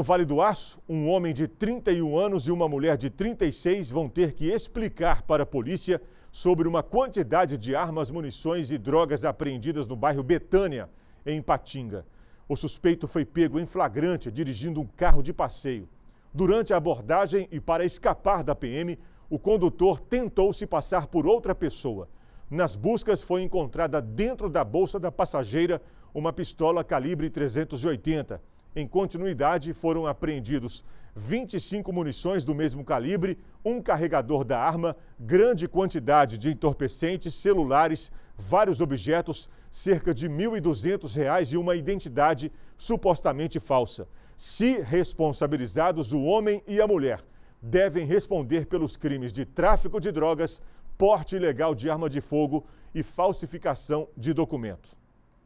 No Vale do Aço, um homem de 31 anos e uma mulher de 36 vão ter que explicar para a polícia sobre uma quantidade de armas, munições e drogas apreendidas no bairro Betânia, em Patinga. O suspeito foi pego em flagrante dirigindo um carro de passeio. Durante a abordagem e para escapar da PM, o condutor tentou se passar por outra pessoa. Nas buscas foi encontrada dentro da bolsa da passageira uma pistola calibre 380. Em continuidade, foram apreendidos 25 munições do mesmo calibre, um carregador da arma, grande quantidade de entorpecentes, celulares, vários objetos, cerca de R$ 1.200 e uma identidade supostamente falsa. Se responsabilizados, o homem e a mulher devem responder pelos crimes de tráfico de drogas, porte ilegal de arma de fogo e falsificação de documento.